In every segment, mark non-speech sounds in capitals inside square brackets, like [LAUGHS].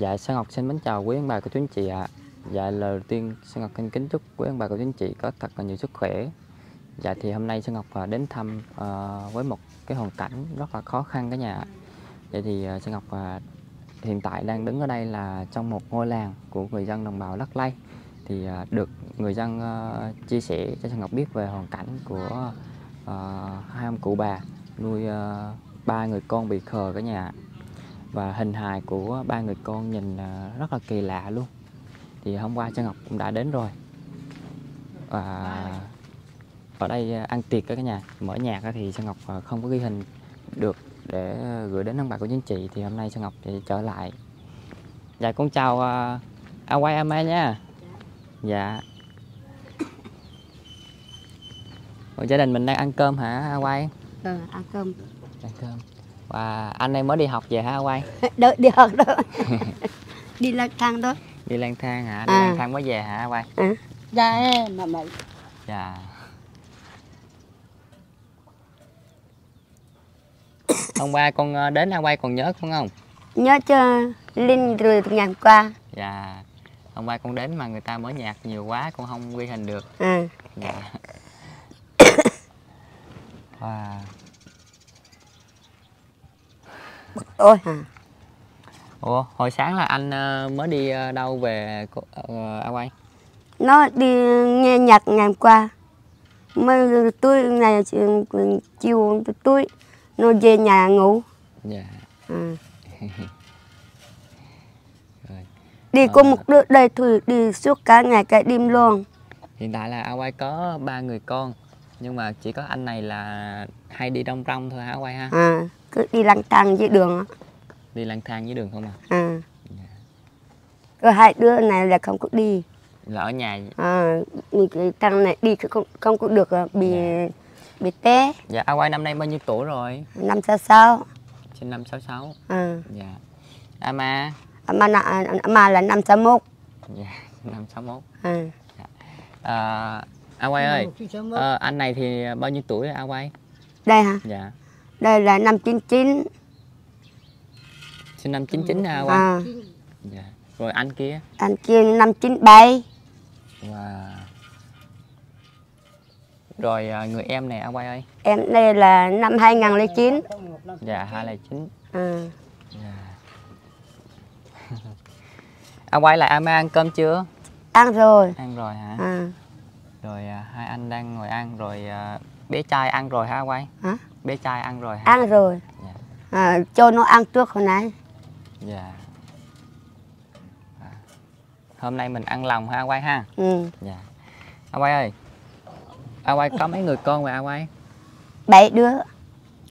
Dạ, Sơn Ngọc xin mến chào quý ông bà cô chú anh chị ạ. Dạ, lời đầu tiên Sơn Ngọc xin kính chúc quý ông bà cô chú anh chị có thật là nhiều sức khỏe. Dạ, thì hôm nay Sơn Ngọc à, đến thăm uh, với một cái hoàn cảnh rất là khó khăn cả nhà. Vậy dạ, thì uh, Sơn Ngọc uh, hiện tại đang đứng ở đây là trong một ngôi làng của người dân đồng bào Lắc Lay Thì uh, được người dân uh, chia sẻ cho Sơn Ngọc biết về hoàn cảnh của uh, hai ông cụ bà nuôi uh, ba người con bị khờ cả nhà và hình hài của ba người con nhìn à, rất là kỳ lạ luôn. Thì hôm qua Trân Ngọc cũng đã đến rồi. Và ở đây à, ăn tiệc cả nhà. Mở nhạc thì Trân Ngọc à, không có ghi hình được để gửi đến ông bà của chính chị thì hôm nay Trân Ngọc thì trở lại. Dạ con chào à, A quay A Mai nha. Dạ. Ủa, gia đình mình đang ăn cơm hả A quay Ờ, ăn cơm. ăn cơm và anh em mới đi học về hả quay [LAUGHS] Đợi đi học đó. [LAUGHS] đi lang thang đó. đi lang thang hả đi À. lang thang mới về hả quay À. Dạ mà mày. dạ [COUGHS] hôm qua con ờ, đến quay còn nhớ con không Nhớ cho Linh rồi ngày qua. dạ hôm qua con đến mà người ta mở nhạc nhiều quá con không ghi hình được À. dạ [COUGHS] wow. Ôi hả. ủa hồi sáng là anh ờ, mới đi ờ, đâu về ờ, a quay Nó đi nghe nhạc ngày qua. Mới tôi ngày chiều tôi nó về nhà ngủ. dạ À. [LAUGHS] rồi Đi có một đứa đây thôi đi suốt cả ngày cả đêm luôn. hiện tại là a quay có ba người con nhưng mà chỉ có anh này là hay đi đông rong thôi hả quay ha À. Cứ đi lang thang dưới đường. đi lang thang dưới đường không à? À. Có hai đứa này là không có đi. là ở nhà À, mình cái thằng này đi không không có được à, bị bị té. Dạ a quay năm nay bao nhiêu tuổi rồi? Năm sáu sáu. Sinh năm 66 à, dạ. A ma? Mà là mà là năm sáu mốt. Dạ năm 61 à, à, a quay ơi ờ, anh này thì bao nhiêu tuổi rồi a quay đây hả? Dạ đây là năm chín chín. Sinh năm 99 hả quay à, dạ. Rồi anh kia. Anh kia năm chín bảy. Wow. Rồi à, người em này a quay ơi. Em đây là năm hai nghìn lẻ chín. Dạ hai là chín. À, dạ. a quay lại a ma ăn cơm chưa? Ăn rồi. Ăn rồi hả? À, rồi à, hai anh đang ngồi ăn rồi à, bé trai ăn rồi hả quay hả bé trai ăn rồi hả? Ăn rồi. Dạ. à, cho nó ăn trước hồi nãy. Dạ. À. hôm nay mình ăn lòng ha a quay ha? Ừ. dạ. A quay ơi a quay có mấy người con vậy a quay? Bảy đứa.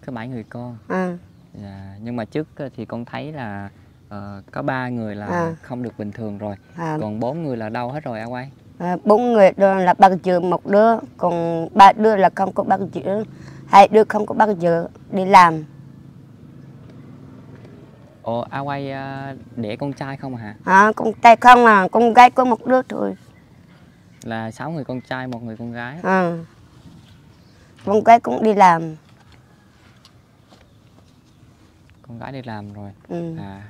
Có bảy người con. À, dạ. nhưng mà trước thì con thấy là ờ, có ba người là À. không được bình thường rồi. À, còn bốn người là đâu hết rồi a quay? À, bốn người đó là bắt chữa một đứa. Còn ba đứa là không có bắt chữa hai đứa không có bắt chữa đi làm. Ồ a quay à, đẻ con trai không hả? À, con trai không à con gái có một đứa thôi. Là sáu người con trai một người con gái. À. con gái cũng đi làm. Con gái đi làm rồi. Ừ. à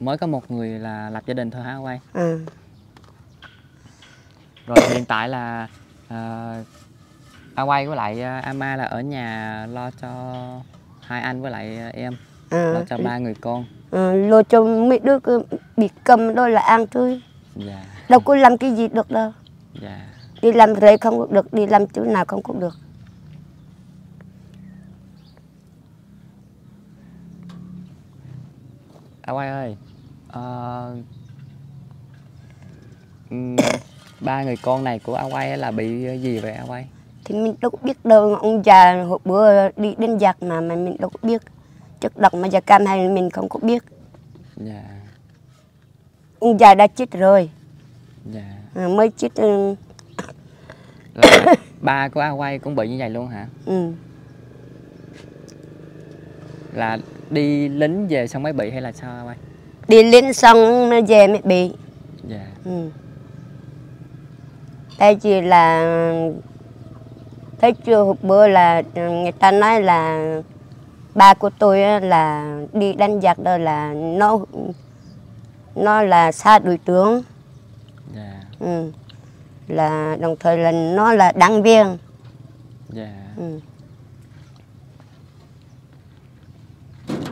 mới có một người là lập gia đình thôi hả a quay? À. rồi hiện tại là à, a quay với lại à, ama là ở nhà lo cho hai anh với lại à, em. Lo À. cho ba người con. À. lo cho mấy đứa cứ bị cầm đó là ăn thôi. Dạ. Đâu có làm cái gì được đâu. Dạ. Đi làm rễ không có được đi làm chỗ nào không có được. A quay ơi ừm, ba người con này của a quay là bị gì vậy a quay thì mình đâu có biết đâu ông già hồi bữa đi đến giặc mà mà mình đâu có biết. Chất độc mà giặc cam hay mình không có biết. Dạ. Ông già đã chết rồi. Dạ. À, mới chết ừ, là [COUGHS] ba của a quay cũng bị như vậy luôn hả? Ừ. là đi lính về xong mới bị hay là sao a quay đi lính xong mới về mới bị. Dạ. Ừ. tại vì là thấy chưa? Hôm bữa là người ta nói là ba của tôi là đi đánh giặc đó là nó nó là xa đối tượng dạ. Ừ. là đồng thời là nó là đảng viên. Dạ. Ừ.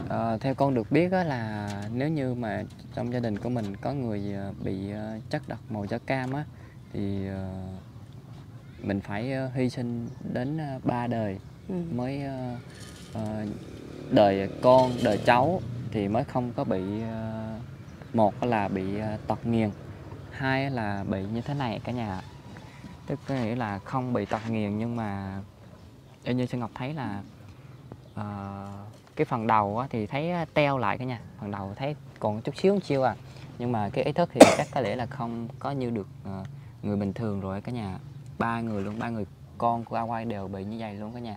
Ờ, theo con được biết á là nếu như mà trong gia đình của mình có người ờ, bị ờ, chất độc màu da cam á thì ờ, mình phải ờ, hy sinh đến ờ, ba đời Ừ. mới ờ, đời con đời cháu thì mới không có bị một là bị tật nguyền hai là bị như thế này cả nhà tức có nghĩa là không bị tật nguyền nhưng mà theo như Sơn Ngọc thấy là ờ, cái phần đầu á, thì thấy teo lại cả nhà phần đầu thấy còn chút xíu chiêu à. Nhưng mà cái ý thức thì chắc có lẽ là không có như được ờ, người bình thường rồi cả nhà ba người luôn ba người con của A Quay đều bị như vậy luôn cả nhà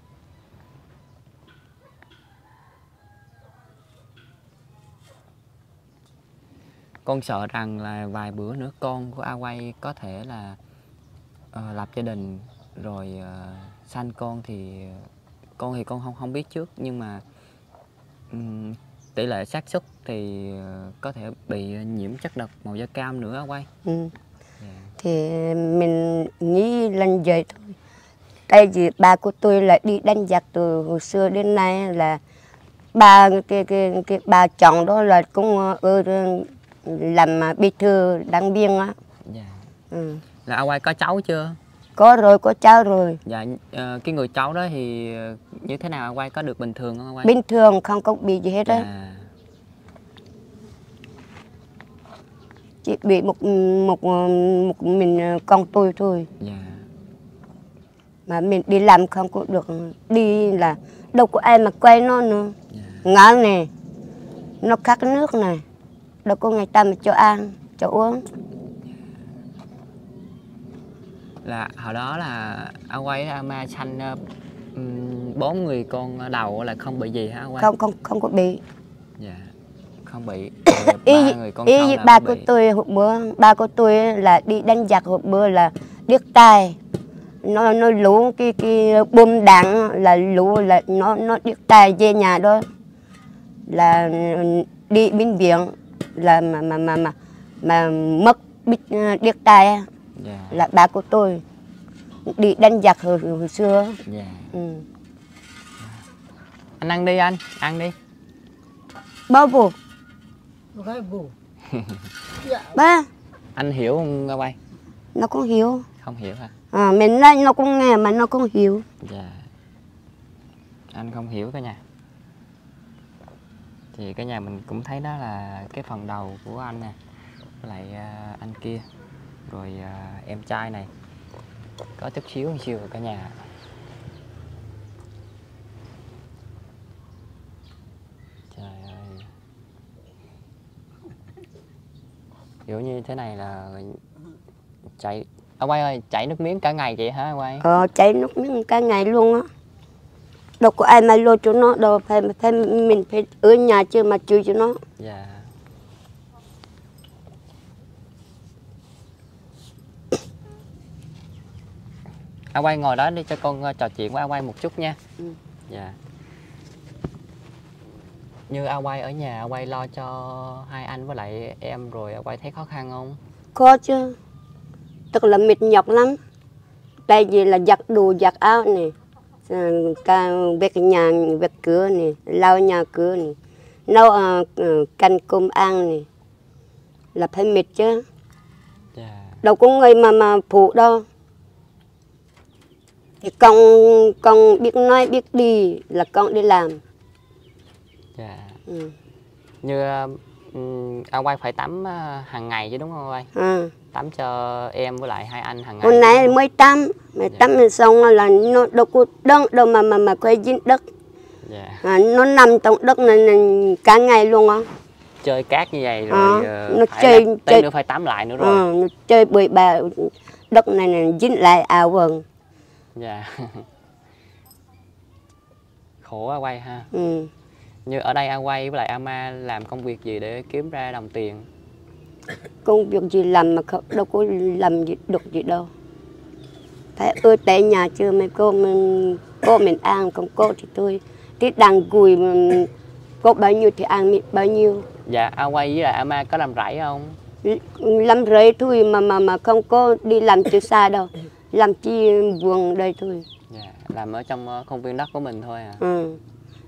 con sợ rằng là vài bữa nữa con của A Quay có thể là uh, lập gia đình rồi uh, sanh con thì con thì con không không biết trước nhưng mà um, tỷ lệ xác suất thì uh, có thể bị nhiễm chất độc màu da cam nữa Quay Ừ. Thì mình nghĩ lần vậy thôi. Tại vì ba của tôi là đi đánh giặc từ hồi xưa đến nay là ba cái cái cái ba chồng đó là cũng ở làm mà bí thư đảng viên á. Dạ. Ừ. là A Quay có cháu chưa? Có rồi có cháu rồi. Dạ ờ, cái người cháu đó thì ờ, như thế nào? Quay có được bình thường không Quay bình thường không có bị gì hết á. Dạ chỉ bị một một một mình con tôi thôi. Dạ. Mà mình đi làm không có được đi là đâu có ai mà quay nó nữa. Dạ. Ngã này nó khát nước này đâu có người ta mà cho ăn cho uống. Là hồi đó là A Quay A Ma sanh ờ, bốn người con đầu là không bị gì hả Quay không không không có bị. Dạ không bị [COUGHS] ba người con ba mới của bị. tôi hôm bữa ba của tôi là đi đánh giặc hôm bữa là điếc tai. Nó nó lũ cái cái bom đạn là lũ là nó nó điếc tai về nhà đó. Là đi bệnh viện là mà mà mà mà, mà mất biết điếc tai. Á, dạ. Là ba của tôi đi đánh giặc hồi, hồi xưa. Dạ. Ừ. anh ăn đi anh ăn đi. Bao bù. [LAUGHS] ba. Anh hiểu không A Quay nó cũng hiểu. Không hiểu hả? À, mình nói nó cũng nghe mà nó cũng hiểu. Dạ. Anh không hiểu cả nhà. Thì cái nhà mình cũng thấy đó là cái phần đầu của anh nè. Với lại à, anh kia. Rồi à, em trai này. Có chút xíu một xíu cả nhà trời ơi kiểu như thế này là chảy ông quay ơi chảy nước miếng cả ngày vậy hả quay ờ chảy nước miếng cả ngày luôn á đâu có ai mà lo cho nó đâu phải phải mình phải ở nhà chứ mà chui cho nó Dạ. A quay ngồi đó đi cho con ờ, trò chuyện với A quay một chút nha. Ừ. Dạ. Như A quay ở nhà A quay lo cho hai anh với lại em rồi A quay thấy khó khăn không? khó chứ. Tức là mệt nhọc lắm. Tại vì là giặt đồ giặt áo này cả việc nhà việc cửa này lau nhà cửa này nấu à, à, canh cơm ăn này là phải mệt chứ. Dạ. đâu có người mà mà phụ đâu. Thì con con biết nói biết đi là con đi làm. Ừ. Như ờ, ừm, A quay phải tắm ờ, hàng ngày chứ đúng không quay? à. Tắm cho em với lại hai anh hàng ngày. hôm nay mới tắm mà tắm rồi xong là nó đâu có đất đâu mà mà mà quay dính đất Dạ. à, nó nằm trong đất này, này cả ngày luôn á Chơi cát như vậy rồi Ờ, ờ, nó phải chơi- là- chơi- nữa phải tắm lại nữa rồi. ờ, nó chơi bơi bà đất này, này dính lại ảo vần Dạ. [LAUGHS] Khổ A quay ha. ừ. Như ở đây A quay với lại A ma làm công việc gì để kiếm ra đồng tiền? công việc gì làm mà không, đâu có làm gì được gì đâu. Phải ở tại nhà chưa mấy cô mình cô mình ăn còn cô thì tôi thì đang gùi mình có bao nhiêu thì ăn mình bao nhiêu. Dạ a quay với lại a ma có làm rẫy không? Làm rẫy thôi mà mà mà không có đi làm chỗ xa đâu. Làm chi vườn đây thôi. Dạ làm ở trong ờ, công viên đất của mình thôi à? Ừ.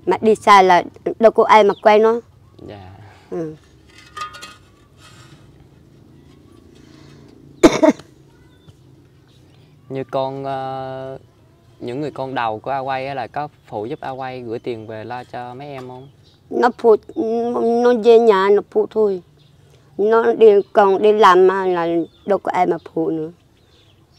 mà đi xa là đâu có ai mà quay nó dạ. Ừ. [COUGHS] như con ờ, những người con đầu của a quay là có phụ giúp a quay gửi tiền về lo cho mấy em không? Nó phụ nó về nhà nó phụ thôi. Nó đi còn đi làm mà là đâu có ai mà phụ nữa.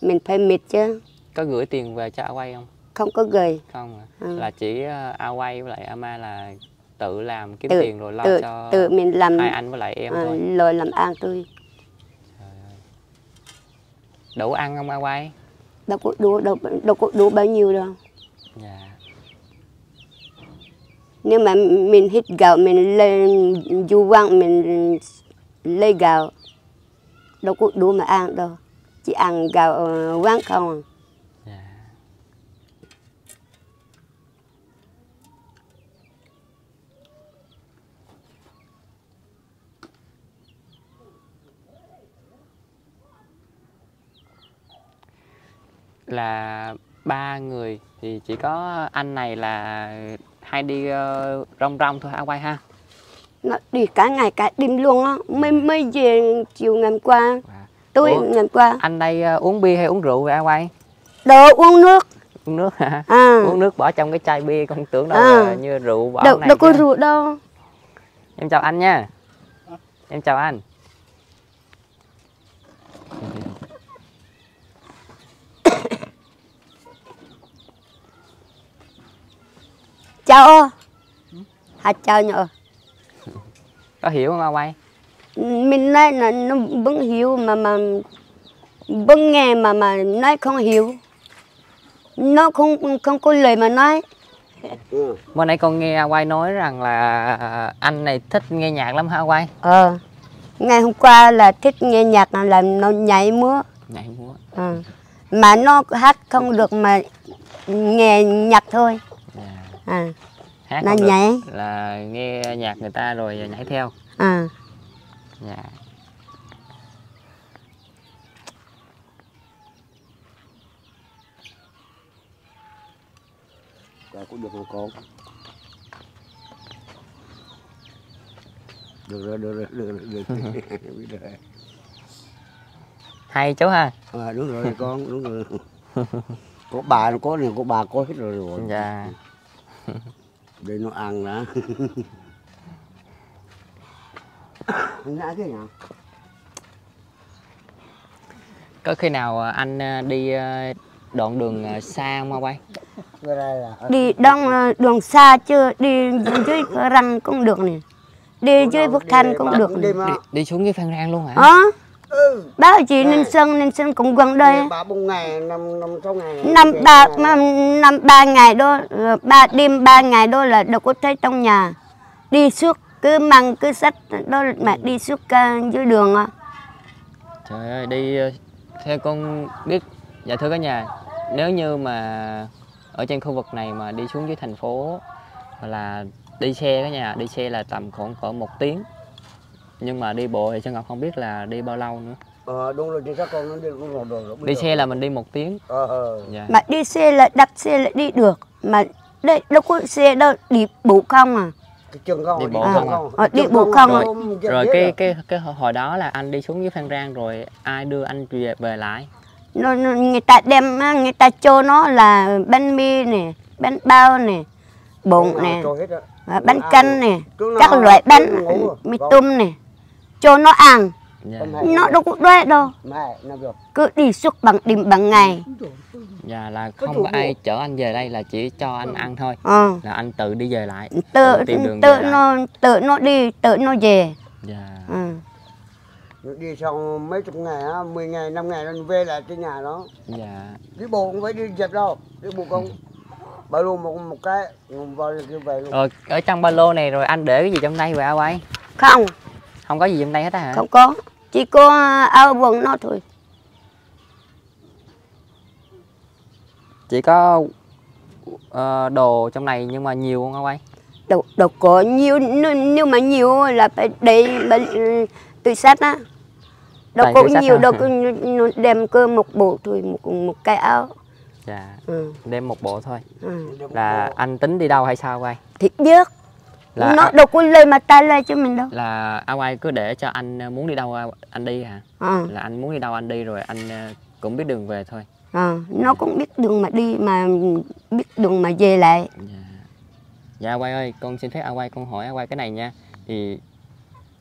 Mình phải mệt chứ. Có gửi tiền về cho a quay không không có gầy. Không à? Ừ. là chỉ ờ, a quay với lại a ma là tự làm kiếm tự tiền rồi lo tự cho tự mình làm hai anh với lại em à, thôi. lời làm ăn tôi đủ ăn không a quay đâu có đủ đâu, đâu có đủ bao nhiêu đâu. Dạ. Nếu mà mình hít gạo mình lên du quăng mình lấy gạo đâu có đủ mà ăn đâu. Chỉ ăn gạo ờ, quán không là ba người. Thì chỉ có anh này là hay đi ờ, rong rong thôi hả quay ha? Nó đi cả ngày cả đêm luôn á. Mới mới về chiều ngày hôm qua. Dạ. tối Ủa? ngày hôm qua. anh đây ờ, uống bia hay uống rượu vậy quay? Đồ uống nước. Uống nước hả? À. Uống nước bỏ trong cái chai bia con tưởng đâu À. là như rượu bỏ đâu này đâu có rượu đâu. Em chào anh nha. Em chào anh chào. Ô à chào nhở có hiểu không quay? Mình nói là nó vẫn hiểu mà mà vẫn nghe mà mà nói không hiểu. Nó không không có lời mà nói. Bữa nãy con nghe a quay nói rằng là anh này thích nghe nhạc lắm hả quay? Ờ. Ngày hôm qua là thích nghe nhạc là làm nó nhảy múa. Nhảy múa. Ờ. mà nó hát không được mà nghe nhạc thôi. À hát Là nhảy. là nghe nhạc người ta rồi nhảy theo à dạ Dạ, cũng được không con? Được rồi, được rồi, được rồi, được rồi. [LAUGHS] [LAUGHS] Hay chú ha À, đúng rồi con, đúng rồi. Có bà, nó có này, có bà có hết rồi rồi. dạ [LAUGHS] Để nó ăn đã. [LAUGHS] Ngã thế nào? có khi nào à, anh à, đi à, đoạn đường xa không a quay? Cái đây là... đi đông đường xa chưa? Đi dưới răng cũng được nè. Đi dưới Phước Thanh cũng được nè. đi, đi xuống dưới phan rang luôn hả? Ờ Ừ. báo chị Ninh Sơn Ninh Sơn cũng gần đây á. Ba bốn ngày, năm, năm sáu ngày. năm ba mà năm ba ngày đó ờ, ba đêm ba ngày đó là đâu có thấy trong nhà đi suốt cứ mang cứ sách đó mà đi suốt cả dưới đường á trời ơi đi à, theo con biết dạ thưa cả nhà nếu như mà ở trên khu vực này mà đi xuống dưới thành phố hoặc là đi xe cả nhà đi xe là tầm khoảng cỡ một tiếng nhưng mà đi bộ thì Sơn Ngọc không biết là đi bao lâu nữa Ờ, đúng rồi, chính xác con nó đi cũng rồi, rồi, rồi. đi xe là mình đi một tiếng Ờ, ờ. dạ mà đi xe là đặt xe là đi được mà đây đâu có xe đâu đi bộ không à Cái chân không, Đi bộ chân không à? Ờ, đi bộ không à? à? Rồi biết cái à? cái cái hồi đó là anh đi xuống dưới Phan Rang rồi ai đưa anh về về lại nó, người ta đem người ta cho nó là bánh mì nè bánh bao nè nào nè cho hết á. à, bánh canh nè các loại bánh à? mì tôm nè cho nó ăn. Nó đâu có đói đâu. Nó cứ đi suốt bằng đêm bằng ngày. Dạ là không có ai chở anh về đây là chỉ cho anh ăn thôi. Ờ. Là anh tự đi về lại. Tự tìm đường tự về lại. nó tự nó đi tự nó về. Dạ. Ừ. đi xong mấy chục ngày á, 10 ngày, 5 ngày nó về lại trên nhà đó. dạ. Đi bộ không phải đi dẹp đâu, đi bộ không. Bao luôn một một cái, vào kêu về luôn. rồi ở trong ba lô này rồi anh để cái gì trong đây vậy quay không không có gì trong đây hết á hả? Không có. Chỉ có áo quần nó thôi. Chỉ có ờ, đồ trong này nhưng mà nhiều không quay đâu đâu có nhiều. Nếu, mà nhiều là phải để ừ, tự sát á. Đâu Toàn có túi nhiều hả? đâu có đem cơ một bộ thôi một một cái áo. Dạ. Ừ, đem một bộ thôi. Ừ. là anh tính đi đâu hay sao quay thì biết là nó à- đâu có lời mà ta lời cho mình đâu. Là a quay cứ để cho anh ờ, muốn đi đâu a- anh đi hả? Ờ là anh muốn đi đâu anh đi rồi anh ờ, cũng biết đường về thôi. Ờ, nó cũng biết đường mà đi mà biết đường mà về lại. Dạ. Dạ a quay ơi con xin phép a quay con hỏi a quay cái này nha. Thì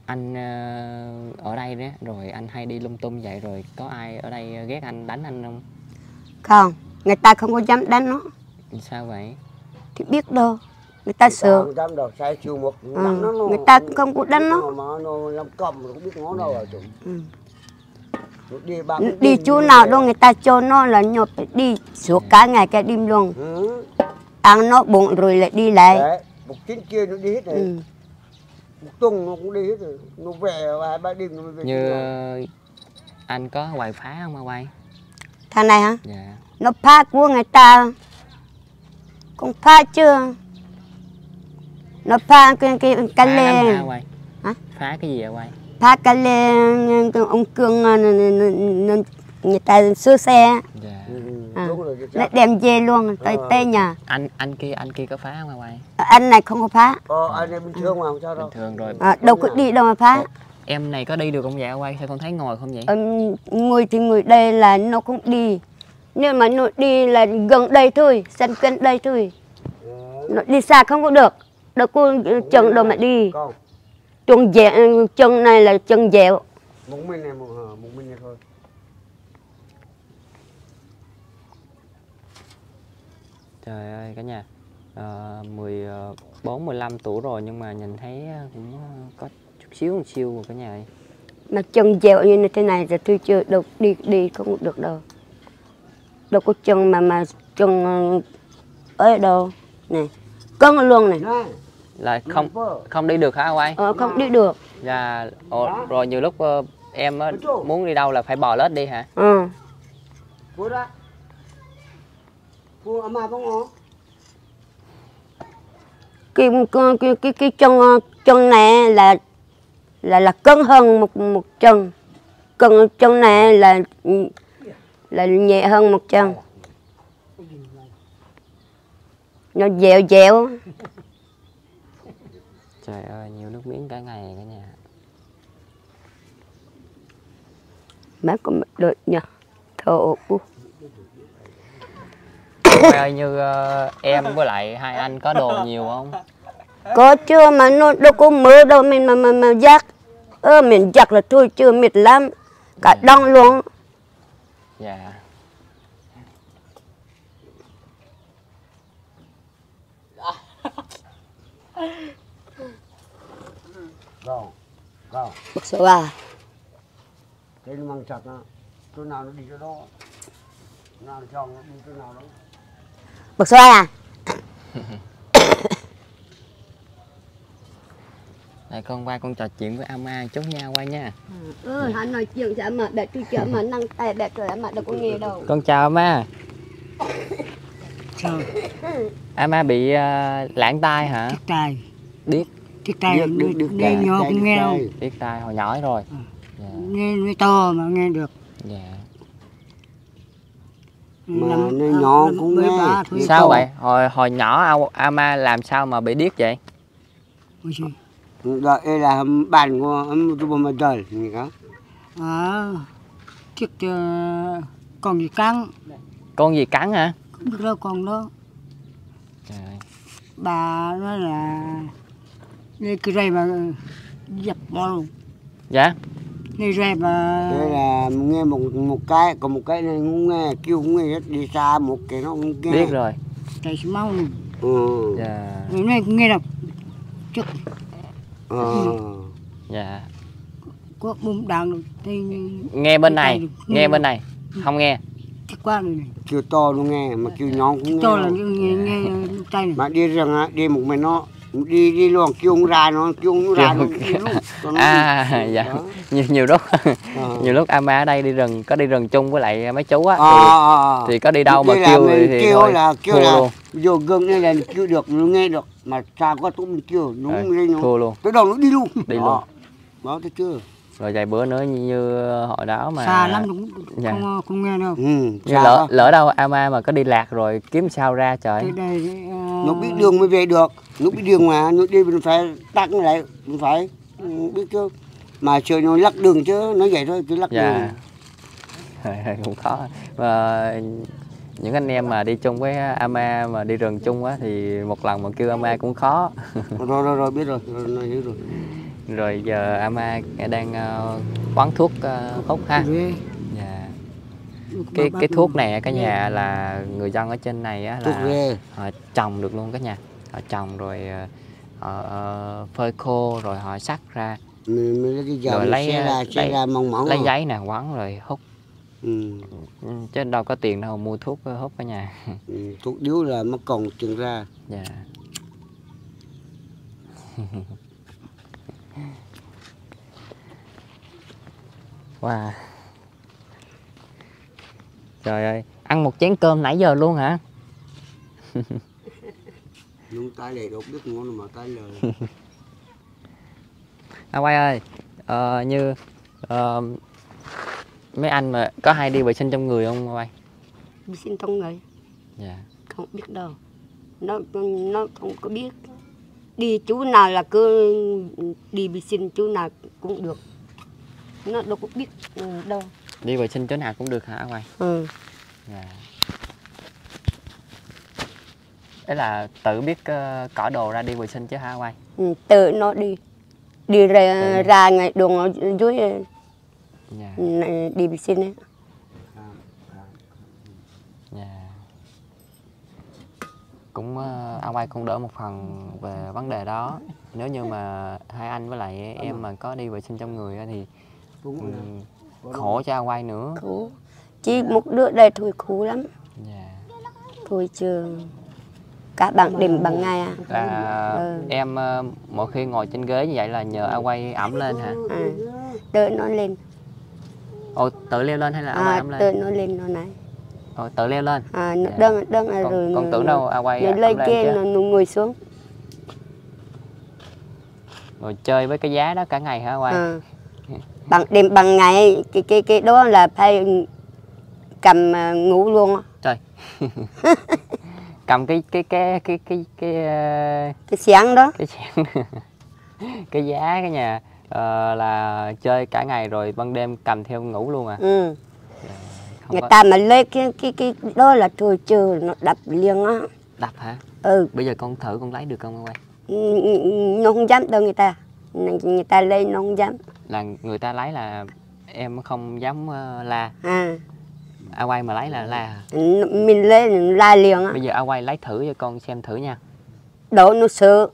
anh ờ, ở đây đó rồi anh hay đi lung tung vậy rồi có ai ở đây ghét anh đánh anh không? Không người ta không có dám đánh nó. Sao vậy? Thì biết đâu người ta một. Ừ, đánh nó, nó- người ta cũng không có đánh nó. Mà nó làm cầm, nó cũng biết ngó đâu chúng. Ừ. Nó Đi, chỗ nào đâu người ta cho nó là nhột phải đi suốt cả ngày cả đêm luôn Ừ. ăn nó bụng rồi lại đi lại một chín kia nó đi hết rồi. ừ. Một tuần nó cũng đi hết rồi. Nó về vài ba đêm nó mới về. như ờ, anh có quài phá không a quay thằng này hả dạ nó phá của người ta con phá chưa nó phá cái cái cái phá lê lắm hả? Phá cái gì a quay? Phá cái lê cái ông cương ờ, người ta sửa xe. Dạ. Ừ, à. lại đem về luôn tới Ờ. tới nhà. Anh anh kia anh kia có phá không a quay? Anh này không có phá. Ờ, anh em bình thường mà không sao đâu. bình thường rồi. À, đâu có đi đâu mà phá. Em này có đi được không vậy quay? Sao con thấy ngồi không vậy? Ờ, người thì người đây là nó cũng đi. Nhưng mà nó đi là gần đây thôi sân gần đây thôi. Ờ, nó đi xa không có được đâu có chân đâu mà đi. Chân dẻo chân này là chân dẻo một mình này, ờ, một mình này thôi. Trời ơi cả nhà. Uh, 14 15 tuổi rồi nhưng mà nhìn thấy ờ, cũng ờ, có chút xíu một xíu rồi cả nhà ơi. mà chân dẻo như thế này thì tôi chưa đâu đi đi không được đâu. Đâu có chân mà mà chân ờ, ở đâu này cân luôn này. Này, Là không không đi được hả quay? ờ, không đi được Dạ ồ, rồi nhiều lúc ờ, em ờ, muốn đi đâu là phải bò lết đi hả? ngó. cái cái cái cái, cái chân chân này là là là cân hơn một một chân cân chân này là là nhẹ hơn một chân nó dẻo dẻo Trời ơi nhiều nước miếng cả ngày cả nhà. má có mặt được nha thổ Quay ơi như ờ, em với lại hai anh có đồ nhiều không? có chưa mà nó đâu có mơ đâu mình mà mà mà giặt ơ mình giặt là thôi chưa mệt lắm cả đông luôn Dạ. [LAUGHS] Không, không. bực sợ à Thế nó mang chặt nó. Chỗ nào nó đi chỗ đó. Chỗ nào nó cho nó đi chỗ nào đó. bực sợ à [COUGHS] Đây con qua con trò chuyện với Ama chút nha quay nha. ừ hắn nói chuyện sao mà để tôi chở mà năng tay bẹt rồi mà đâu có nghe đâu Con chào Ama. Sao? Ama bị ờ, lãng tai hả? Tài. Điếc, Chiếc tài Được, được, được, nghe nhỏ cũng nghe cái- đâu. điếc tai hồi nhỏ rồi. Dạ. Nghe, nghe to mà nghe được. Dạ. Mà Năm- nó nhỏ năm cũng nghe. Sao vậy? Hồi hồi nhỏ Ama làm sao mà bị điếc vậy? Đó, là bàn của em tôi mà đời gì cả. À, chiếc ờ, con gì căng. Con gì cắn hả? Không biết đâu con đó. Trời. Bà nói là lấy cái rây mà dập bỏ luôn. Dạ. Lấy rây mà Đây là nghe một một cái, còn một cái này không nghe, kêu không nghe hết đi xa một cái nó không nghe. Điếc rồi. xuống máu luôn. Ừ. Dạ. Rồi này nghe đâu. Trước Ờ. Dạ. có bụng đàn. Thì Nghe bên này, nghe bên này. Không nghe. chắc quá rồi này. Kêu to nó nghe, mà kêu nhỏ cũng nghe. Cho là nghe nghe, nghe tay này. Mà đi rừng á, đi một mình nó đi đi luôn kêu nó ra nó kêu nó ra nó luôn à [LAUGHS] dạ Đó. nhiều nhiều lúc Ờ. nhiều lúc ama ở đây đi rừng có đi rừng chung với lại mấy chú á Ờ, thì, ờ. thì có đi đâu mà kêu mình thì kêu thôi là kêu thua là luôn vô gương đây là kêu được nó nghe được mà xa quá tôi mình kêu nó Rồi, lên nó thua luôn tới đầu nó đi luôn Đi Đó. luôn. đó thấy chưa rồi vài bữa nữa như, như hồi đó mà xa lắm cũng Dạ. không không nghe đâu ừ, như lỡ lỡ đâu ama mà có đi lạc rồi kiếm sao ra trời tới đây ờ, nó biết đường mới về được nó biết đường mà nó đi mình phải tắt lại mình phải. Ừ, biết chưa mà trời nó lắc đường chứ nó vậy thôi chứ lắc dạ. đường. [LAUGHS] Cũng khó. Và những anh em mà đi chung với ama mà đi rừng chung á thì một lần mà kêu ama cũng khó. [LAUGHS] Rồi rồi rồi biết rồi. Rồi, rồi hiểu rồi. Rồi giờ ama đang ờ, quán thuốc ờ, hút ha. Dạ. lúc cái cái thuốc này cả nhà là người dân ở trên này á là họ trồng được luôn cả nhà họ trồng rồi ờ, họ ờ, phơi khô rồi họ sắc ra lấy Rồi mình lấy, ra lấy- ra mỏng mỏng lấy rồi. giấy nè quấn rồi hút ừ. Ừ, chứ đâu có tiền đâu mua thuốc hút cả nhà [LAUGHS] ừ. thuốc điếu là mất còn chừng ra dạ [LAUGHS] wow trời ơi ăn một chén cơm nãy giờ luôn hả [LAUGHS] Đúng tay lệ đâu biết ngon mà tay lời [LAUGHS] à quay ơi ờ, như ờ, mấy anh mà có hay đi vệ sinh trong người không quay? Đi xin trong người? Dạ. Không biết đâu. Nó nó không có biết. Đi chú nào là cứ đi đi xin chú nào cũng được. Nó đâu có biết ừ, đâu. Đi vệ sinh chỗ nào cũng được hả quay? Ừ. dạ đấy là tự biết ờ, cỏ đồ ra đi vệ sinh chứ hả quay Ừ, tự nó đi đi ra, Ừ. ra ngoài đường ở dưới dạ này, đi đi xin ấy. Cũng uh, A Quay cũng đỡ một phần về vấn đề đó. Nếu như mà hai anh với lại em mà có đi vệ sinh trong người á thì ừm, khổ cho A Quay nữa. khổ chỉ một đứa đây thôi khổ lắm Dạ. thôi chứ cả bằng đêm bằng ngày à Là Ừ. em ờ, mỗi khi ngồi trên ghế như vậy là nhờ A Quay ẩm lên hả? à, đỡ nó lên Ồ tự leo lên hay là A Quay à, ẩm lên? nó lên nó này Ồ tự leo lên. à, nó Dạ. đơn đơn à, Con, rồi con tưởng đâu A Quay ẩm lên kia nó, nó ngồi xuống Rồi chơi với cái giá đó cả ngày hả Quay? à. bằng đêm bằng ngày cái cái cái đó là phải cầm à, ngủ luôn. Trời. [LAUGHS] Cầm cái cái cái cái cái cái ờ, cái sáng đó. cái chén [LAUGHS] cái giá cái nhà ờ, là chơi cả ngày rồi ban đêm cầm theo ngủ luôn à. Ừ. không người có. ta mà lấy cái cái cái đó là thôi chưa nó đập liền á. Đập hả? Ừ. Bây giờ con thử con lấy được không quay nó không dám đâu người ta. Người ta lấy nó không dám. Là người ta lấy là em không dám ờ, la. À a quay mà lấy là la hả? n- mình lấy la liền á. Bây giờ a quay lấy thử cho con xem thử nha. Đó nó sợ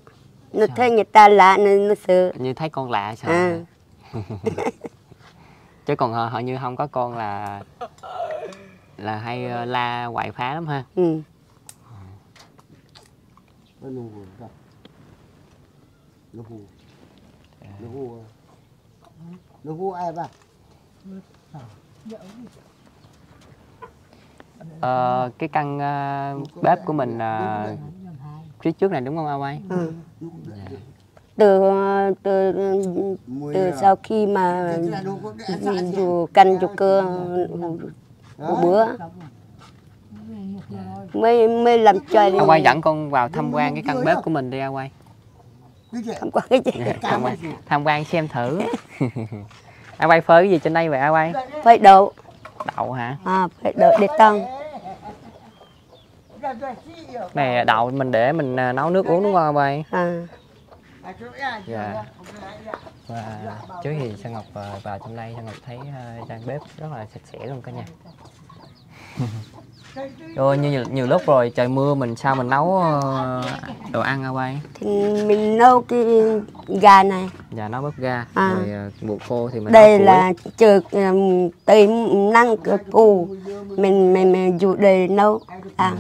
nó thấy người ta lạ nó nó sợ như thấy con lạ sao? À [LAUGHS] chứ còn họ, họ như không có con là là hay ờ, la quậy phá lắm ha. Ừ. nó hù. Nó hù. Nó hù ai ba Ờ, cái căn ờ, bếp của mình ờ, phía trước này đúng không a quay ừ. từ từ mùi từ à, sau khi mà là đồ dù canh dù cơ một bữa mới mới làm chơi A quay dẫn con vào tham quan cái căn bếp của mình đi A quay. không có cái gì tham quan, tham quan xem thử. [LAUGHS] A quay phơi cái gì trên đây vậy A quay? phải đậu Đậu hả? à, phải đậu để tăng Này đậu mình để mình à, nấu nước uống đúng không quay? à. Dạ. Và trước thì Sang Ngọc à, vào trong đây Sang Ngọc thấy à, gian bếp rất là sạch sẽ luôn cả nhà. [LAUGHS] Rồi như nhiều, lúc rồi trời mưa mình sao mình nấu ờ, đồ ăn A quay? thì mình nấu cái gà này. Dạ nấu bếp ga. À. rồi à, bột khô thì mình đây là um, tới năng cù mình mình mình dụ để nấu. Ăn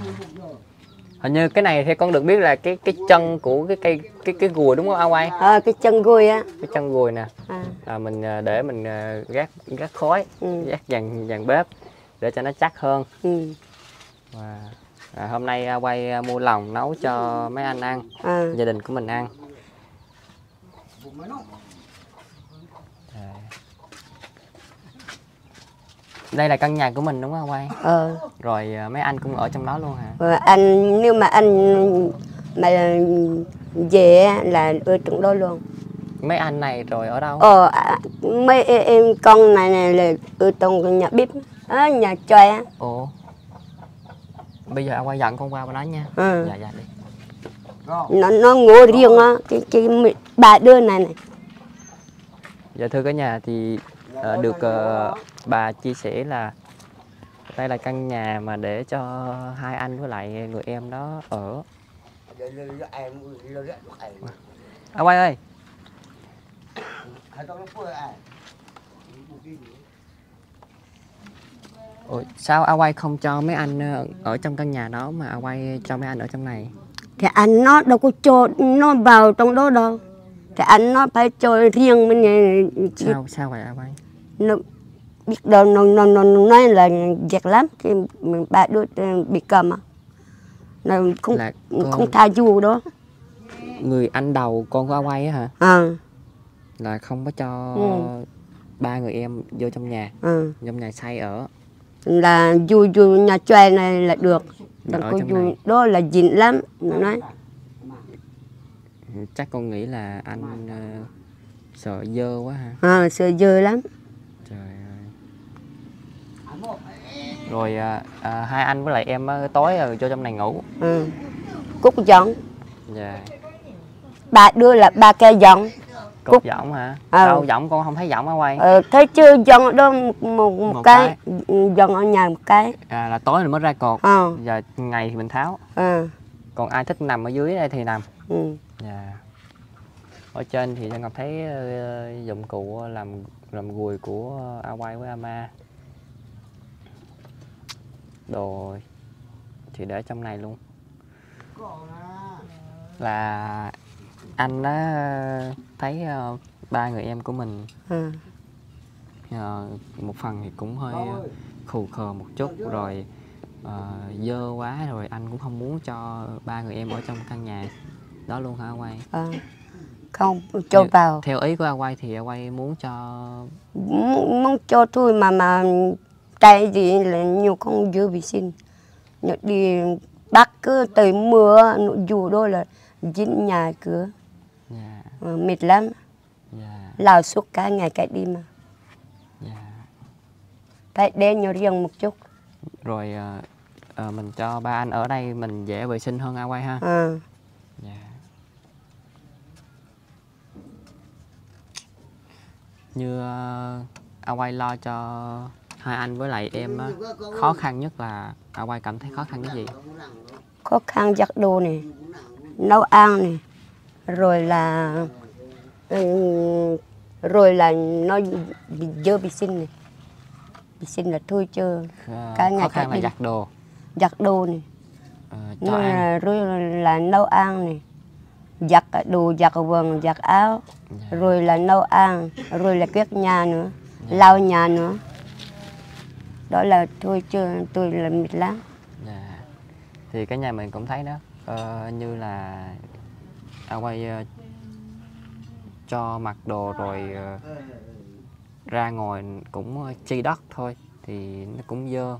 hình như cái này thì con được biết là cái cái chân của cái cây cái cái gùi đúng không quay à, cái chân gùi á. Cái chân gùi nè. À, là mình à, để mình à, gác gác khói ừ, gác dàn dàn bếp để cho nó chắc hơn. Ừ, và à, hôm nay A quay à, mua lòng nấu cho mấy anh ăn à, gia đình của mình ăn. Rồi. đây là căn nhà của mình đúng không quay? Ờ. rồi à, mấy anh cũng ở trong đó luôn hả? Và anh nếu mà anh mà về là ở trong đó luôn. Mấy anh này rồi ở đâu? Ờ à, mấy em, con này này là ở trong nhà bếp á nhà chòe á. Ủa bây giờ A quay dẫn con qua bên đó nha. Ừ. dạ dạ đi. Nó nó ngủ riêng á cái cái ba đứa này này. Dạ thưa cả nhà thì ờ, được ờ, bà chia sẻ là đây là căn nhà mà để cho hai anh với lại người em đó ở. À quay ơi, Ủa, sao A quay không cho mấy anh ờ, ở trong căn nhà đó mà A quay cho mấy anh ở trong này? thì anh nó đâu có cho nó vào trong đó đâu thì anh nó phải cho riêng mình Sao sao vậy A quay? nó biết đâu nó nó nó nó nói là giặc lắm cái mình ba đứa ờ, bị cầm á nó không Là con không tha du đó người anh đầu con của A quay á hả? à Là không có cho Ừ. ba người em vô trong nhà, à trong nhà xây ở. Là du du nhà chòe này là được. Đừng có này. đó là dính lắm nó nói. Chắc con nghĩ là anh ờ, sợ dơ quá ha. À sợ dơ lắm. Trời ơi. Rồi à, à, hai anh với lại em á, tối rồi cho trong này ngủ. Ừ. cúc giọng. Dạ. Ba đứa là ba cây giọng Cúc. giọng hả? Ờ. đâu giọng con không thấy giọng á quay ờ, thấy chưa? Giọng ở đó một, một, một, cái giọng ở nhà một cái. À, là tối rồi mới ra cột. Ờ giờ ngày thì mình tháo. Ờ còn ai thích nằm ở dưới đây thì nằm. Ừ. dạ. Ở trên thì Ngọc thấy ờ, dụng cụ làm làm gùi của A quay với Ama đồ thì để trong này luôn. Là anh đã thấy ờ, ba người em của mình ừ. ờ, một phần thì cũng hơi khù khờ một chút rồi ờ, dơ quá rồi anh cũng không muốn cho ba người em ở trong căn nhà đó luôn hả A quay? Ờ. không cho vào. theo ý của A quay thì A quay muốn cho muốn, muốn cho thôi mà mà tay gì là nhiều không giữ vệ sinh đi bắt cứ tới mưa nó dù đó là dính nhà cửa dạ. Ờ, mệt lắm. Dạ. Lao suốt cả ngày cả đêm mà. Dạ. Phải để nhau riêng một chút. Rồi ờ, ờ, mình cho ba anh ở đây mình dễ vệ sinh hơn A quay ha. À. dạ. Như ờ, A quay lo cho hai anh với lại em á, khó khăn nhất là A quay cảm thấy khó khăn cái gì? Khó khăn giặt đồ này nấu ăn này rồi là rồi là nó bị dơ vệ sinh này. Vệ sinh là thôi chưa Ờ, Cả ngày khó cả đêm. giặt đồ. Giặt đồ này. Ờ, cho nó là, rồi là nấu ăn này. Giặt đồ giặt quần giặt áo. Dạ. rồi là nấu ăn. Rồi là quét nhà nữa. Lau nhà nữa. Đó là thôi chưa tôi là mệt lắm. Dạ. Thì cái nhà mình cũng thấy đó. Ờ, như là A quay ờ, cho mặc đồ rồi ờ, ra ngồi cũng ờ, chi đất thôi thì nó cũng dơ.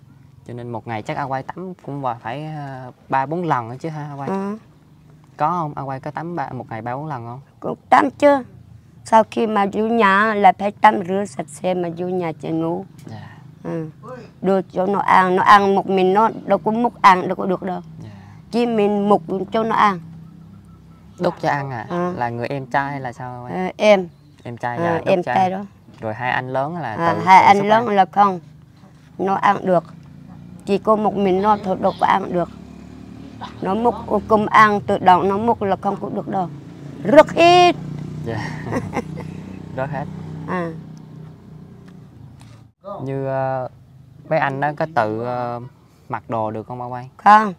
Cho nên một ngày chắc A quay tắm cũng vào phải ba bốn lần chứ ha A quay? Ừ. có không? A quay có tắm ba, một ngày ba bốn lần không? Cũng tắm chưa sau khi mà vô nhà là phải tắm rửa sạch sẽ mà vô nhà chỉ ngủ. Dạ. Ừ. đưa cho nó ăn nó ăn một mình nó đâu có múc ăn đâu có được đâu. Dạ. Chỉ mình múc cho nó ăn đút cho ăn à? Ừ. là người em trai hay là sao Ờ, em. Em trai ờ, dạ, em trai đó. Rồi hai anh lớn là à, tự hai tự anh lớn ăn. là không. Nó ăn được. Chỉ có một mình nó thôi đâu có ăn được. Nó múc cùng ăn tự động nó múc là không có được đâu. Rất ít. Dạ. [LAUGHS] Rớt hết. À như ờ, mấy anh đó có tự ờ, mặc đồ được không ba quay không.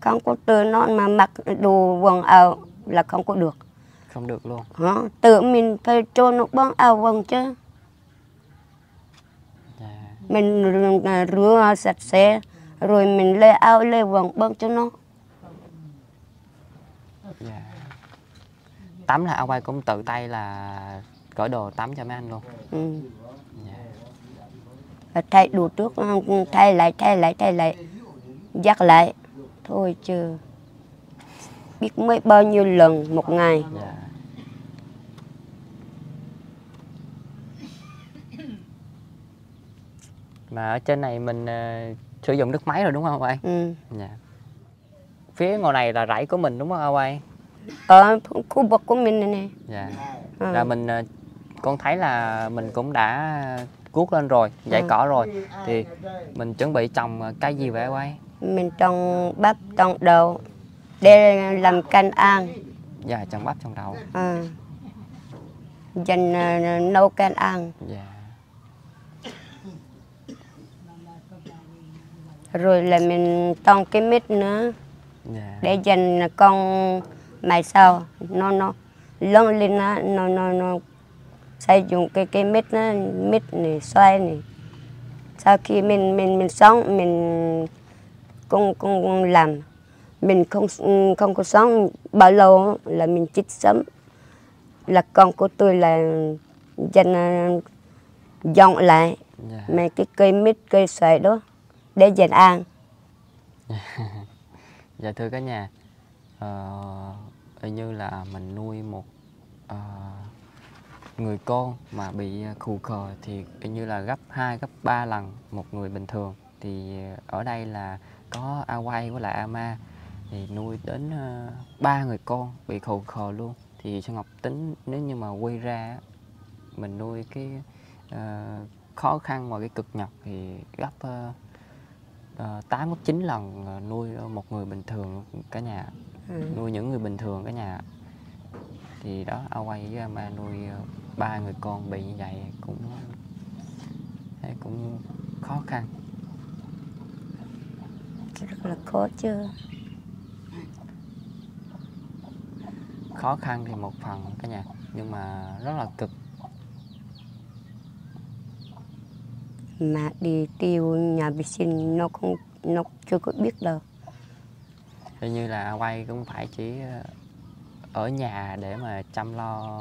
Không có tự nó mà mặc đồ quần áo là không có được. Không được luôn. Hả? tự mình phải cho nó bón áo quần chứ. Dạ. Mình rửa sạch sẽ rồi mình lấy áo lấy quần bón cho nó. Dạ. Tắm là ông quay cũng tự tay là cởi đồ tắm cho mấy anh luôn. Ừ. dạ. Và thay đồ trước thay lại thay lại thay lại. Dắt lại. Thôi chứ biết mấy bao nhiêu lần một ngày. Dạ. Mà ở trên này mình ờ, sử dụng nước máy rồi đúng không ông quay ừ. dạ. Phía ngồi này là rẫy của mình đúng không ông quay ở khu vực của mình này nè. Dạ. Ừ. là mình ờ, con thấy là mình cũng đã cuốc lên rồi dãy Ừ. cỏ rồi. Thì mình chuẩn bị trồng ờ, cây gì vậy quay mình trồng bắp trồng đậu để làm canh ăn. Dạ trồng bắp trồng đậu à. dành à, nấu canh ăn. Dạ. Rồi là mình trồng cái mít nữa. Dạ. Để dành con mai sau. Nó nó lớn lên nó nó nó, nó sử dụng cái cái mít nó mít này xoay này. Sau khi mình mình mình sống mình cũng cũng làm mình không không có sống bao lâu là mình chết sớm. Là con của tôi là dành à, dọn lại dạ. mấy cái cây mít cây xoài đó để dành ăn. [LAUGHS] Dạ thưa cả nhà, ờ, như là mình nuôi một ờ, người con mà bị khù khờ thì như là gấp 2, gấp 3 lần một người bình thường. Thì ở đây là có A Quay với lại A Ma thì nuôi đến ờ, ba người con bị khù khờ luôn. Thì Sơn Ngọc tính nếu như mà quy ra mình nuôi cái ờ, khó khăn và cái cực nhọc thì gấp ờ, 8 gấp 9 lần nuôi một người bình thường cả nhà Ừ. nuôi những người bình thường cả nhà thì đó ao quay với ama nuôi ba người con bị như vậy cũng thấy cũng khó khăn rất là khó chứ khó khăn thì một phần cả nhà nhưng mà rất là cực. Mà đi tiêu nhà vệ sinh nó không nó chưa có biết đâu Hình như là quay cũng phải chỉ ờ, ở nhà để mà chăm lo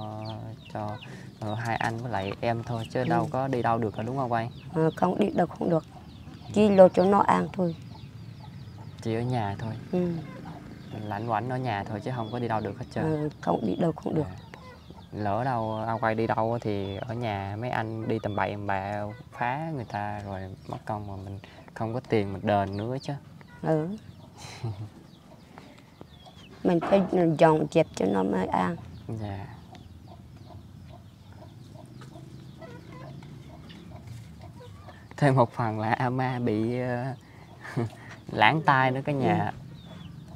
cho ờ, hai anh với lại em thôi chứ đâu có đi đâu được rồi đúng không quay? Ờ, không đi đâu không được. Chỉ lo cho nó ăn thôi. Chỉ ở nhà thôi. Ừ. lãnh quảnh ở nhà thôi chứ không có đi đâu được hết trơn. Ờ, không đi đâu không được. Dạ. lỡ đâu ao quay đi đâu thì ở nhà mấy anh đi tầm bậy tầm bạ phá người ta rồi mất công mà mình không có tiền mình đền nữa chứ. Ừ. mình phải dọn dẹp cho nó mới ăn dạ. Thêm một phần là ama bị ờ, [LAUGHS] lãng tai nữa cái nhà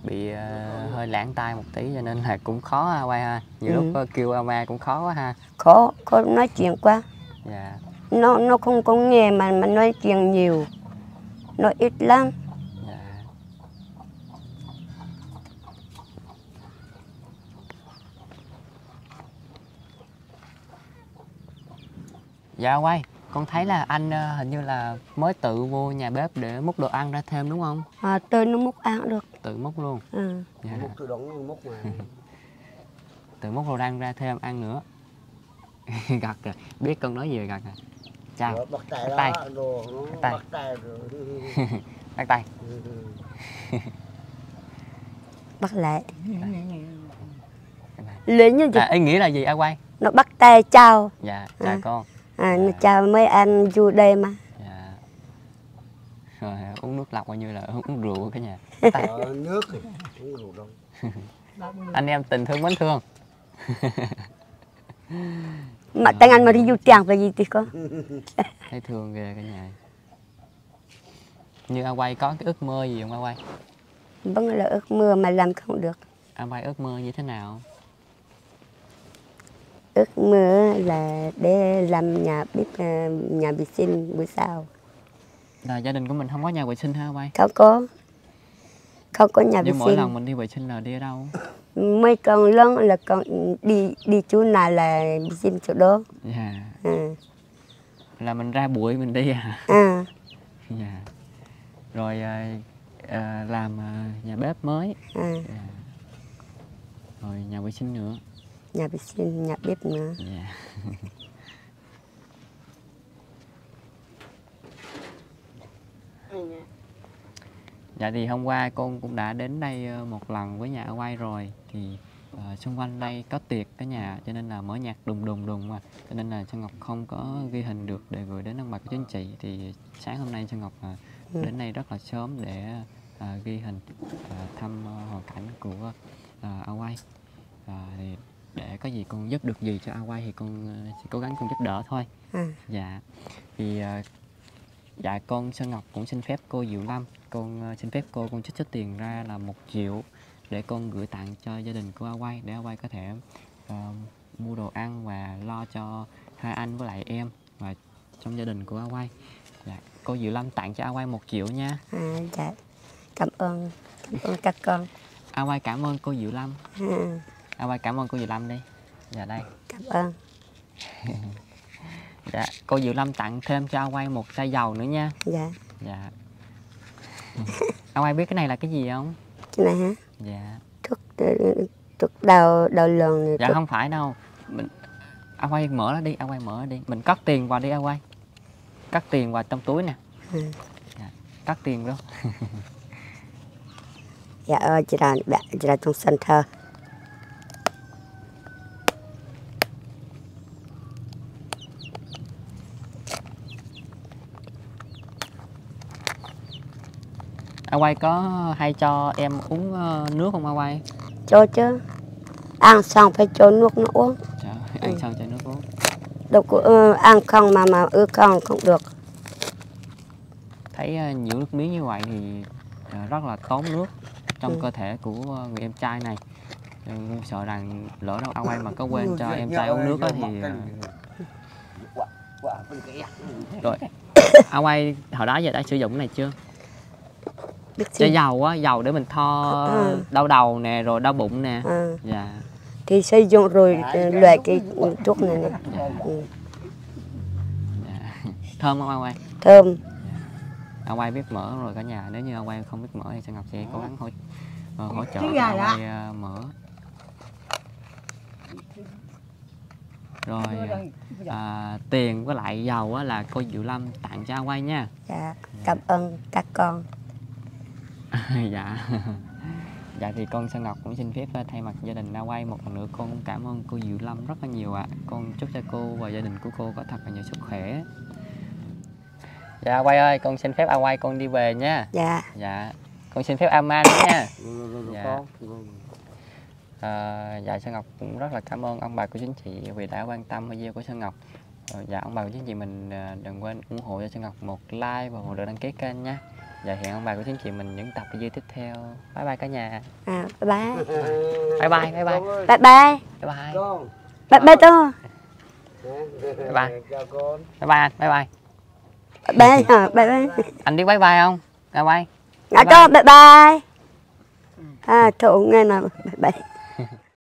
bị ờ, hơi lãng tai một tí cho nên là cũng khó ha quay ha. Nhiều Ừ. lúc ờ, kêu ama cũng khó quá ha. Khó khó nói chuyện quá. Dạ. Nó nó không có nghe mà mà nói chuyện nhiều. Nó ít lắm. Dạ. Dạ quay con thấy là anh ờ, hình như là mới tự vô nhà bếp để múc đồ ăn ra thêm đúng không? À, tôi nó múc ăn được. Tự múc luôn? Ừ. dạ. múc tự động múc mà. [LAUGHS] Tự múc đồ ăn ra thêm ăn nữa. [LAUGHS] Gật rồi biết con nói gì rồi gật rồi chào. Bắt tay Bắt tay. bắt tay. [LAUGHS] bắt tay. Bắt lại. Lấy như à, ý nghĩa là gì? A quay. Nó bắt tay chào. Dạ chào À. con à, nó chào mấy anh du đây mà. Dạ. Rồi uống nước lọc coi như là uống rượu cả nhà. Tay Ờ, nước thì không đủ đâu. [LAUGHS] Anh em tình thương mến thương. Mà tiếng anh mà đi du tràng về gì thì có? [LAUGHS] Thấy thương ghê cả nhà. Như a quay có cái ước mơ gì không a quay? Vẫn là ước mơ mà làm không được. A quay ước mơ như thế nào ước mơ là để làm nhà bếp à, nhà vệ sinh buổi sau. Là gia đình của mình không có nhà vệ sinh ha quay? Không có. Không có nhà vệ nhưng mỗi sinh. lần mình đi vệ sinh là đi ở đâu? Mấy con lớn là con đi đi chỗ nào là vệ sinh chỗ đó. Dạ. Ừ. là mình ra bụi mình đi à? À, dạ. Rồi à, à, làm à, nhà bếp mới. À, dạ. rồi nhà vệ sinh nữa nhà vệ sinh nhà bếp nữa. Dạ Dạ thì hôm qua con cũng đã đến đây ờ, một lần với nhà ở quay rồi. Thì ờ, xung quanh đây có tiệc cả nhà cho nên là mở nhạc đùng đùng đùng mà. Cho nên là Sơn Ngọc không có ghi hình được để gửi đến ông bà của chú anh chị. Thì sáng hôm nay Sơn Ngọc Ừ. đến đây rất là sớm để ờ, ghi hình ờ, thăm ờ, hoàn cảnh của A quay. Ờ, thì để có gì con giúp được gì cho A quay thì con ờ, sẽ cố gắng con giúp đỡ thôi. À, Dạ. Thì ờ, Dạ con Sơn Ngọc cũng xin phép cô Diệu Lâm Con ờ, xin phép cô con trích số tiền ra là một triệu Để con gửi tặng cho gia đình của A Quay Để A Quay có thể ờ, mua đồ ăn và lo cho hai anh với lại em Và trong gia đình của A Quay Dạ cô Diệu Lâm tặng cho A Quay một triệu nha. À, dạ. Cảm ơn cảm ơn các con. A Quay cảm ơn cô Diệu Lâm. À, A Quay cảm ơn cô Diệu Lâm đi. Dạ đây. Cảm ơn. [LAUGHS] Dạ cô Diệu Lâm tặng thêm cho A Quay một chai dầu nữa nha. Dạ. Dạ. A Quay biết cái này là cái gì không? cái này hả? Dạ. Thuốc ờ, thuốc đau đau này dạ thuốc không phải đâu. Mình a quay mở nó đi a quay mở nó đi. Mình cất tiền vào đi a quay cất tiền vào trong túi nè. Ừ. dạ. cất tiền vô. [LAUGHS] Dạ ơi chị là chị là trong sân thơ a quay có hay cho em uống ờ, nước không a quay cho chứ. Ăn xong phải cho nước nó uống. Trời ơi, ăn xong cho nước uống. Đâu có ờ, ăn không mà mà ư không không được. Thấy ờ, nhiều nước miếng như vậy thì ờ, rất là tốn nước trong Ừ. cơ thể của ờ, người em trai này. Con sợ rằng lỡ đâu a quay mà có quên cho em trai uống nước á thì rồi. [LAUGHS] A quay hồi đó giờ đã sử dụng cái này chưa biết cho dầu á dầu để mình tho Ừ. đau đầu nè rồi đau bụng nè. À, dạ. Thì sử dụng rồi ờ, loại cái thuốc này nè. Ừ. dạ. thơm không a quay thơm. A quay biết mở rồi cả nhà nếu như a quay không biết mở thì sẽ ngọc sẽ cố gắng hỗ hỗ trợ đó. quay mở. Rồi à, tiền với lại dầu á là cô Diệu Lâm tặng cho a quay nha. Dạ. Cảm ơn các con [LAUGHS] dạ. [LAUGHS] Dạ thì con Sơn Ngọc cũng xin phép ờ, thay mặt gia đình A Quay một lần nữa con cũng cảm ơn cô Diệu Lâm rất là nhiều ạ. Con chúc cho cô và gia đình của cô có thật là nhiều sức khỏe. Dạ Quay ơi con xin phép A Quay con đi về nha. Dạ. Dạ. Con xin phép A Man nữa nha. Dạ. Dạ. à, dạ Sơn Ngọc cũng rất là cảm ơn ông bà của chính chị vì đã quan tâm video của Sơn Ngọc Ờ, dạ ông bà của chính chị mình đừng quên ủng hộ cho Sơn Ngọc một like và một lượt đăng ký kênh nha Dạ hẹn ông bà của chính chị mình những tập video tiếp theo. Bye bye cả nhà. À bye bye. Bye bye bye bye. Bye bye. Bye bye. Bye Bye. Bye bye Bye bye. Bye bye bye bye. Bye Bye. Bye bye bye. Anh biết bye bye không? Bye bye. À, Ngã cho bye bye. À chỗ nghe nào. Bye bye.